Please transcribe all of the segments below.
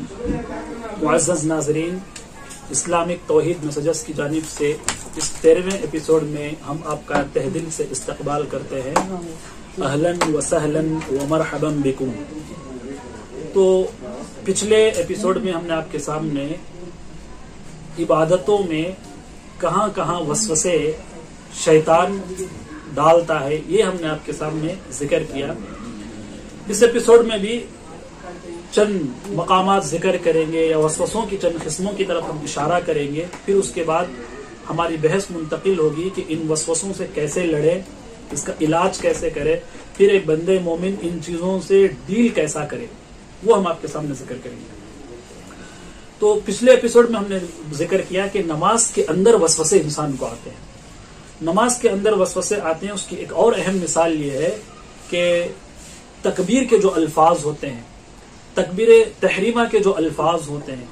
मुआज़ नाजरीन, इस्लामिक तोहहीद मसजस की जानब से इस तेरहवें एपिसोड में हम आपका तहदिल से इस्तकबाल करते हैं। अहलन व सहलन व मरहबम बिकुम। तो पिछले एपिसोड में हमने आपके सामने इबादतों में कहाँ कहाँ वसवसे शैतान डालता है, ये हमने आपके सामने ज़िक्र किया। इस एपिसोड में भी चंद मकामात ज़िक्र करेंगे या वसवसों की चंद किस्मों की तरफ़ हम इशारा करेंगे, फिर उसके बाद हमारी बहस मुंतकिल होगी कि इन वसवसों से कैसे लड़े, इसका इलाज कैसे करे, फिर एक बंदे मोमिन इन चीज़ों से डील कैसा करे, वो हम आपके सामने ज़िक्र करेंगे। तो पिछले एपिसोड में हमने ज़िक्र किया कि नमाज़ के अंदर वसवसे इंसान को आते हैं। नमाज़ के अंदर वसवसे आते हैं, उसकी एक और अहम मिसाल ये है कि तकबीर के जो अल्फाज होते हैं तकबीर तहरीमा के जो अल्फाज होते हैं,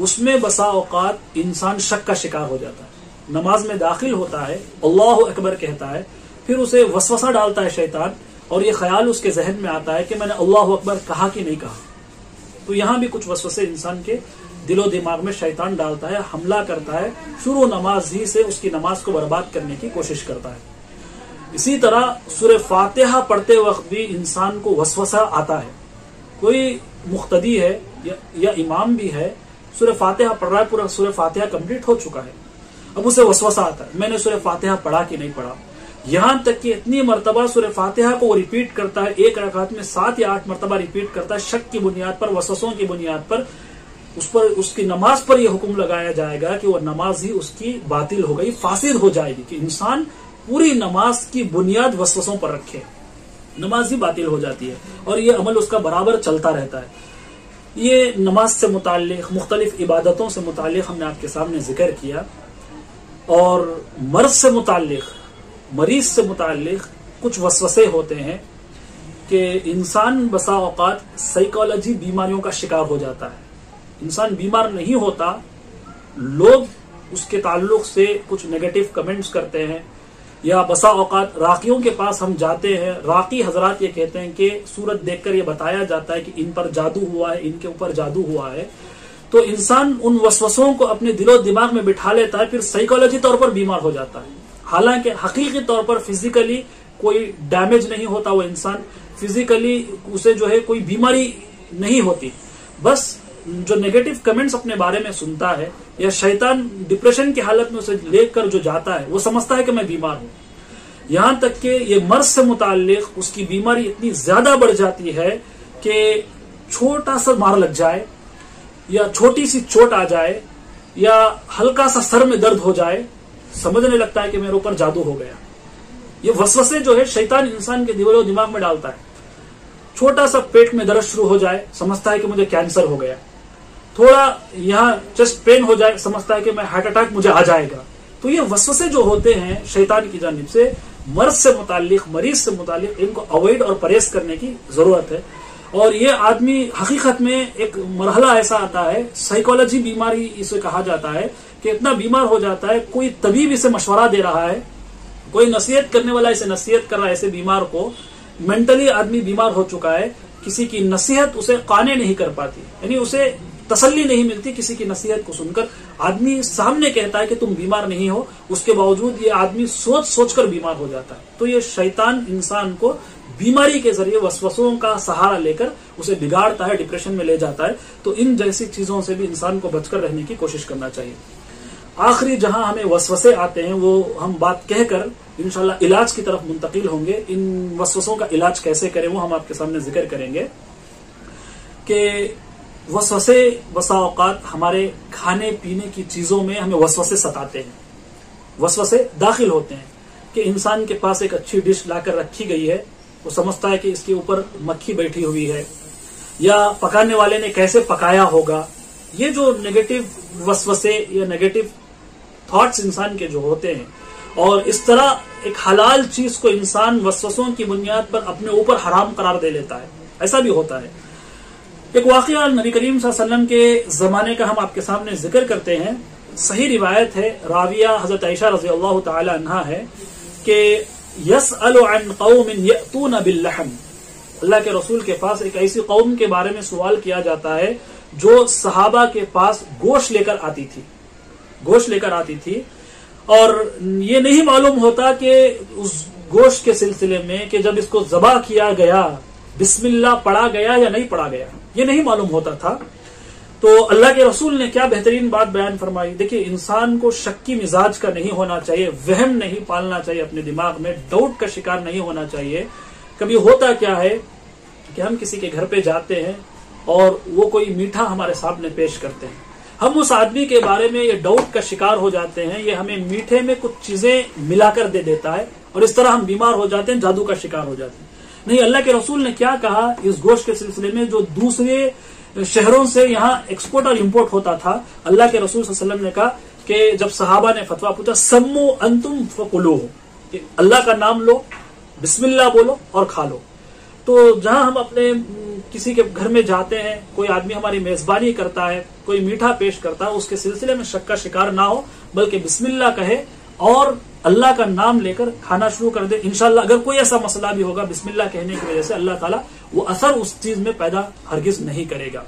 उसमें बसा औकात इंसान शक का शिकार हो जाता है। नमाज़ में दाखिल होता है, अल्लाह अकबर कहता है, फिर उसे वसवसा डालता है शैतान और ये ख्याल उसके जहन में आता है कि मैंने अल्लाह अकबर कहा कि नहीं कहा। तो यहाँ भी कुछ वसवसे इंसान के दिलो दिमाग में शैतान डालता है, हमला करता है शुरू नमाज़ ही से उसकी नमाज़ को बर्बाद करने की कोशिश करता है। इसी तरह सुर फातिहा पढ़ते वक्त भी इंसान को वसवसा आता है। कोई मुख्तदी है या, या इमाम भी है सुर फातिहा पढ़ रहा है पूरा सूर्य फातिहा कंप्लीट हो चुका है। अब उसे वसवसा आता है मैंने सुर फातिहा पढ़ा कि नहीं पढ़ा? यहाँ तक कि इतनी मरतबा सूर्य फातिहा को वो रिपीट करता है एक रकात में सात या आठ मरतबा रिपीट करता है शक की बुनियाद पर वसवसों की बुनियाद पर उस पर उसकी नमाज़ पर यह हुक्म लगाया जाएगा कि वह नमाज़ ही उसकी बातिल हो गई फासिद हो जाएगी कि इंसान पूरी नमाज़ की बुनियाद वसवसों पर रखे। नमाज़ ही बातिल हो जाती है और ये अमल उसका बराबर चलता रहता है। ये नमाज़ से मुतालिक मुख्तलिफ़ इबादतों से मुतालिक हमने आपके सामने ज़िक्र किया। और मर्ज से मुतालिक मरीज़ से मुतालिक कुछ वसवसे होते हैं कि इंसान बसा औकात साइकोलॉजी बीमारियों का शिकार हो जाता है। इंसान बीमार नहीं होता, लोग उसके ताल्लुक से कुछ नेगेटिव कमेंट्स करते हैं या बसा औकात राकियों के पास हम जाते हैं। राकी हजरात ये कहते हैं कि सूरत देखकर ये बताया जाता है कि इन पर जादू हुआ है, इनके ऊपर जादू हुआ है। तो इंसान उन वसवसों को अपने दिलो दिमाग में बिठा लेता है, फिर साइकोलॉजी तौर पर बीमार हो जाता है। हालाँकि हकीकी तौर पर फिजिकली कोई डैमेज नहीं होता वो इंसान। फिजिकली उसे जो है कोई बीमारी नहीं होती। बस जो नेगेटिव कमेंट्स अपने बारे में सुनता है, या शैतान डिप्रेशन की हालत में उसे लेकर जो जाता है, वो समझता है कि मैं बीमार हूँ। यहाँ तक कि ये मर्ज से मुतालिक उसकी बीमारी इतनी ज़्यादा बढ़ जाती है कि छोटा सा मार लग जाए, या छोटी सी चोट आ जाए, या हल्का सा सर में दर्द हो जाए, समझने लगता है कि मेरे ऊपर जादू हो गया। ये वसवसे जो है शैतान इंसान के दिवलो दिमाग में डालता है। छोटा सा पेट में दर्द शुरू हो जाए, समझता है कि मुझे कैंसर हो गया। थोड़ा यहाँ चेस्ट पेन हो जाए, समझता है कि मैं हार्ट अटैक मुझे आ जाएगा। तो ये वसवसे जो होते हैं, शैतान की जानब से मर्ज से मुतालिक, मरीज़ से मुतालिक, इनको अवॉइड और परहेज करने की ज़रूरत है। और ये आदमी हकीकत में एक मरहला ऐसा आता है साइकोलॉजी बीमारी इसे कहा जाता है, कि इतना बीमार हो जाता है, कोई तबीब इसे मशवरा दे रहा है, कोई नसीहत करने वाला इसे नसीहत कर रहा है ऐसे बीमार को मेंटली आदमी बीमार हो चुका है, किसी की नसीहत उसे काने नहीं कर पाती। यानी उसे तसल्ली नहीं मिलती किसी की नसीहत को सुनकर। आदमी सामने कहता है कि तुम बीमार नहीं हो, उसके बावजूद ये आदमी सोच सोचकर बीमार हो जाता है। तो ये शैतान इंसान को बीमारी के ज़रिए वसवसों का सहारा लेकर उसे बिगाड़ता है डिप्रेशन में ले जाता है। तो इन जैसी चीज़ों से भी इंसान को बचकर रहने की कोशिश करना चाहिए। आखिरी जहाँ हमें वसवसे आते हैं, वो हम बात कहकर इंशाल्लाह इलाज की तरफ़ मुंतकिल होंगे। इन वसवसों का इलाज कैसे करें, वो हम आपके सामने ज़िक्र करेंगे कि वसवसे बसा औकात हमारे खाने पीने की चीज़ों में हमें वसवसे सताते हैं। वसवसे दाखिल होते हैं कि इंसान के पास एक अच्छी डिश लाकर रखी गई है, वो समझता है कि इसके ऊपर मक्खी बैठी हुई है। या पकाने वाले ने कैसे पकाया होगा? ये जो नेगेटिव वसवसे या नेगेटिव थॉट्स इंसान के जो होते हैं, और इस तरह एक हलाल चीज़ को इंसान वसवसों की बुनियाद पर अपने ऊपर हराम करार दे लेता है। ऐसा भी होता है। एक वाकया नबी करीम वसल्लम के जमाने का हम आपके सामने ज़िक्र करते हैं। सही रिवायत है, राविया हज़रत ऐशा रज़ी अल्लाह तहा है कि यस अन बिल्लहम। अल्लाह के रसूल के पास एक ऐसी कौम के बारे में सवाल किया जाता है जो सहाबा के पास गोश्त लेकर आती थी। गोश्त लेकर आती थी। और ये नहीं मालूम होता कि उस गोश्त के सिलसिले में कि जब इसको जबा किया गया, बिस्मिल्लाह पढ़ा गया या नहीं पढ़ा गया। ये नहीं मालूम होता था। तो अल्लाह के रसूल ने क्या बेहतरीन बात बयान फरमाई। देखिए, इंसान को शक्की मिजाज का नहीं होना चाहिए, वहम नहीं पालना चाहिए अपने दिमाग में डाउट का शिकार नहीं होना चाहिए। कभी होता क्या है कि हम किसी के घर पे जाते हैं और वो कोई मीठा हमारे सामने पेश करते हैं। हम उस आदमी के बारे में ये डाउट का शिकार हो जाते हैं, ये हमें मीठे में कुछ चीज़ें मिलाकर दे देता है और इस तरह हम बीमार हो जाते हैं, जादू का शिकार हो जाते हैं। नहीं, अल्लाह के रसूल ने क्या कहा? इस गोश्त के सिलसिले में जो दूसरे शहरों से यहाँ एक्सपोर्ट और इम्पोर्ट होता था, अल्लाह के रसूल वसल्लम ने कहा कि जब सहाबा ने फतवा पूछा, सम्मो अंतुम फकुलो अल्लाह का नाम लो बिस्मिल्ला बोलो और खा लो। तो जहाँ हम अपने किसी के घर में जाते हैं, कोई आदमी हमारी मेजबानी करता है, कोई मीठा पेश करता है, उसके सिलसिले में शक का शिकार ना हो, बल्कि बिस्मिल्ला कहे और अल्लाह का नाम लेकर खाना शुरू कर दे। इनशाला अगर कोई ऐसा मसला भी होगा, बिस्मिल्लाह कहने की वजह से अल्लाह ताला वो असर उस चीज़ में पैदा हरगिज नहीं करेगा।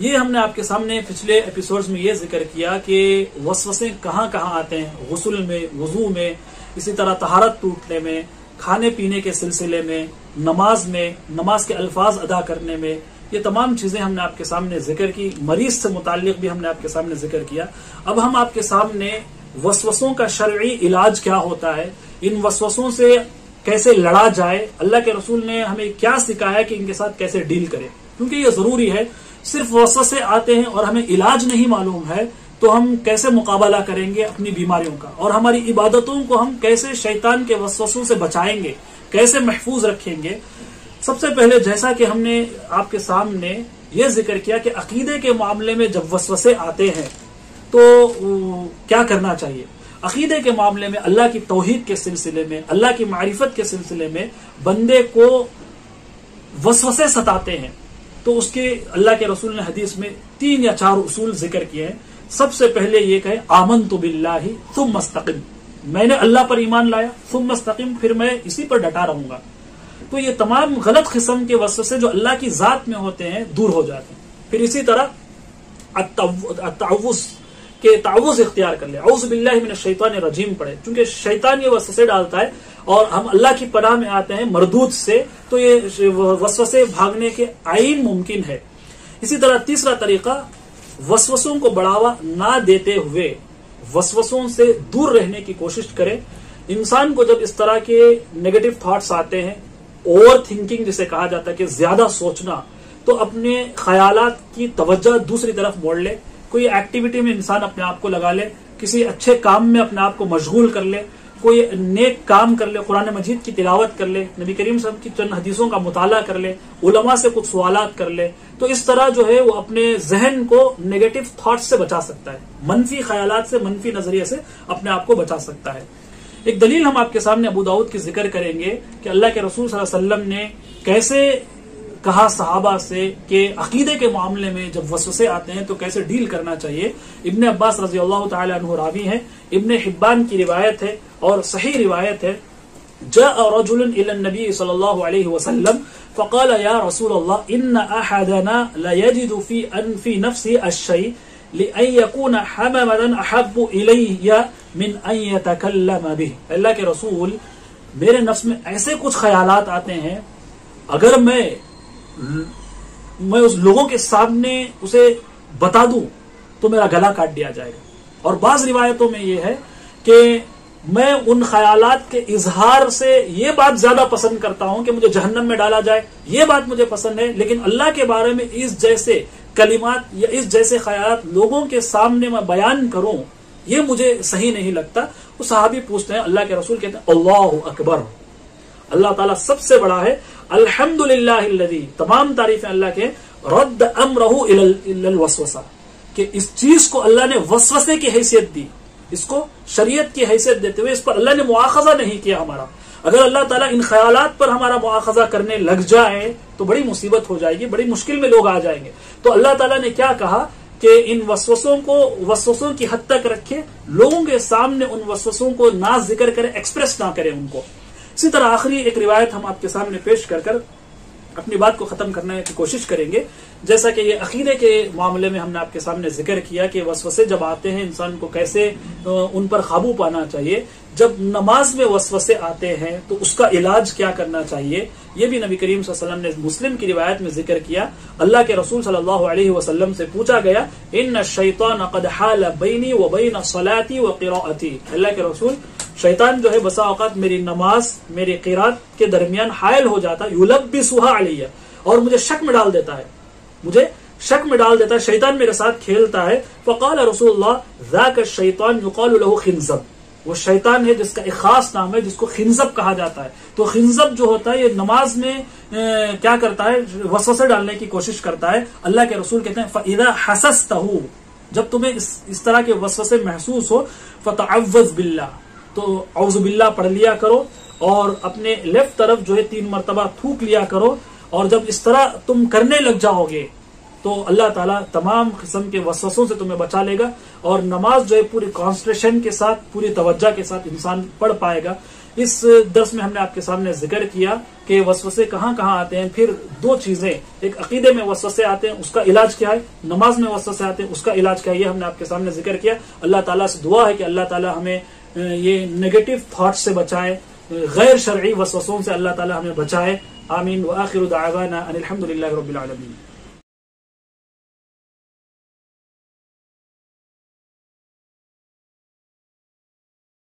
ये हमने आपके सामने पिछले एपिसोड्स में ये ज़िक्र किया कि वसवसे कहाँ कहाँ आते हैं, गसल में, वज़ू में, इसी तरह तहारत टूटने में, खाने पीने के सिलसिले में, नमाज़ में, नमाज़ के अल्फाज अदा करने में, ये तमाम चीज़ें हमने आपके सामने ज़िक्र की। मरीज़ से मुतालिक भी हमने आपके सामने ज़िक्र किया। अब हम आपके सामने वसवसों का शर्य इलाज क्या होता है? इन वसवसों से कैसे लड़ा जाए? अल्लाह के रसूल ने हमें क्या सिखाया कि इनके साथ कैसे डील करें? क्योंकि ये ज़रूरी है। सिर्फ़ वसवसे आते हैं और हमें इलाज नहीं मालूम है तो हम कैसे मुकाबला करेंगे अपनी बीमारियों का? और हमारी इबादतों को हम कैसे शैतान के वसवसों से बचाएँगे? कैसे महफूज रखेंगे? सबसे पहले जैसा कि हमने आपके सामने ये ज़िक्र किया कि अकीदे के मामले में जब वसवसे आते हैं तो क्या करना चाहिए? अकीदे के मामले में अल्लाह की तोहहीद के सिलसिले में, अल्लाह की मारिफत के सिलसिले में बंदे को वसवसे सताते हैं। तो उसके, अल्लाह के रसूल ने हदीस में तीन या चार उसूल ज़िक्र किए हैं। सबसे पहले ये कहे आमन तो बिल्लाही तुम मस्तकिम मैंने अल्लाह पर ईमान लाया तुम मस्तकिम फिर मैं इसी पर डटा रहूँगा। तो ये तमाम गलत किस्म के वस्व जो अल्लाह की जात में होते हैं, दूर हो जाते हैं। फिर इसी तरह के तावुज इख्तियार कर ले। बिल्ला शैतान रजीम पढ़े। क्योंकि शैतान ये वसवसे डालता है और हम अल्लाह की पनाह में आते हैं मरदूत से तो ये वसवसे भागने के आइन मुमकिन है। इसी तरह तीसरा तरीका, वसवसों को बढ़ावा ना देते हुए वसवसों से दूर रहने की कोशिश करें। इंसान को जब इस तरह के नेगेटिव थॉट्स आते हैं ओवर थिंकिंग जिसे कहा जाता है कि ज़्यादा सोचना तो अपने ख्यालात की तवज्जा दूसरी तरफ़ मोड़ ले। कोई एक्टिविटी में इंसान अपने आप को लगा ले, किसी अच्छे काम में अपने आप को मशगूल कर ले, कोई नेक काम कर ले, कुरान मजीद की तिलावत कर ले, नबी करीम साहब की चंद हदीसों का मुताला कर ले, उलमा से कुछ सवाल कर ले तो इस तरह जो है वो अपने जहन को नेगेटिव थॉट्स से बचा सकता है, मनफी ख्याल से, मनफी नज़रिए से अपने आप को बचा सकता है। एक दलील हम आपके सामने अबू दाऊद की ज़िक्र करेंगे कि अल्लाह के रसूल वसल्लम ने कैसे कहा सहाबा से कि अकीदे के मामले में जब वसवसे आते हैं तो कैसे डील करना चाहिए? इब्ने अब्बास रज़ी अल्लाह तरावी है। इब्ने हिब्बान की रिवायत है और सही रिवायत है। नबी सल्लल्लाहु अलैहि वसल्लम फ़क़ाल, या रसूल अल्लाह इन अहदना लयजिदु फ़ी अनफी नफ्सी अशई लिअन यकून हममदन अहब्बु इलैया मिन अन यतकल्लम बिह। अल्लाह के रसूल, मेरे नफ्स में ऐसे कुछ ख्यालात आते हैं, अगर मैं मैं उस लोगों के सामने उसे बता दूँ तो मेरा गला काट दिया जाएगा। और बाज रिवायतों में यह है कि मैं उन ख्यालात के इजहार से ये बात ज़्यादा पसंद करता हूँ कि मुझे जहन्नम में डाला जाए, ये बात मुझे पसंद है, लेकिन अल्लाह के बारे में इस जैसे कलिमात या इस जैसे ख्याल लोगों के सामने मैं बयान करूँ, ये मुझे सही नहीं लगता। वो साहबी पूछते हैं, अल्लाह के रसूल कहते हैं, अल्लाह अकबर। अल्लाह ताला सबसे बड़ा है। अल्हम्दुलिल्लाह तमाम तारीफें अल्लाह के। रद्द अमरहू इलल वसवसा। कि इस चीज़ को अल्लाह ने वसवसे की हैसियत दी। इसको शरीयत की हैसियत देते हुए इस पर अल्लाह ने मुआखजा नहीं किया हमारा। अगर अल्लाह ताला इन ख्यालात पर हमारा मुआखजा करने लग जाए तो बड़ी मुसीबत हो जाएगी, बड़ी मुश्किल में लोग आ जाएँगे। तो अल्लाह ताला ने क्या कहा? कि इन वसवसों को, वसवसों की हद तक रखे, लोगों के सामने उन वसवसों को ना ज़िक्र करे, एक्सप्रेस ना करे उनको। इसी तरह आखिरी एक रिवायत हम आपके सामने पेश कर कर अपनी बात को खत्म करने की कोशिश करेंगे। जैसा कि ये अकीदे के मामले में हमने आपके सामने ज़िक्र किया कि वसवसे जब आते हैं, इंसान को कैसे उन पर काबू पाना चाहिए। जब नमाज़ में वसवसे आते हैं तो उसका इलाज क्या करना चाहिए? ये भी नबी करीम वसल्लम ने मुस्लिम की रिवायत में ज़िक्र किया। अल्लाह के रसूल सल्लल्लाहु अलैहि वसल्लम से पूछा गया इन शैतान कद हाल बैनी व बैन सलाती व किराती अल्लाह के रसूल शैतान जो है बसा औकात मेरी नमाज़ मेरी किरात के दरमियान हायल हो जाता युलब भी सुहा अलिया। और मुझे शक में डाल देता है। मुझे शक में डाल देता है। शैतान मेरे साथ खेलता है। फ़काल रसूल शैतान वो शैतान है जिसका एक खास नाम है जिसको खिंजब कहा जाता है। तो खिंजब जो होता है ये नमाज़ में ए, क्या करता है? वसवसे डालने की कोशिश करता है। अल्लाह के रसूल कहते हैं फ़ैदा हसस जब तुम्हें इस इस तरह के वसवसे महसूस हो फ़तअवज़ बिल्ला तो औजुबिल्ला पढ़ लिया करो और अपने लेफ़्ट तरफ़ जो है तीन मरतबा थूक लिया करो और जब इस तरह तुम करने लग जाओगे तो अल्लाह ताला तमाम किस्म के वसवसों से तुम्हें बचा लेगा और नमाज़ जो है पूरी कॉन्सेंट्रेशन के साथ, पूरी तवज्जा के साथ इंसान पढ़ पाएगा। इस दर्स में हमने आपके सामने ज़िक्र किया कि वसवसे कहाँ कहाँ आते हैं। फिर दो चीज़ें, एक अकीदे में वसवसे आते हैं, उसका इलाज क्या है? नमाज़ में वसवसे आते हैं, उसका इलाज क्या है? ये हमने आपके सामने ज़िक्र किया। अल्लाह ताला से दुआ है कि अल्लाह ताला हमें ये नेगेटिव थॉट से बचाए, गैर शर्यी वसवसों से अल्लाह ताला हमें बचाए। आमीन व आखिर दावाना अनिलहमदिल्ला रबीआलमीन